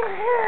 Yeah.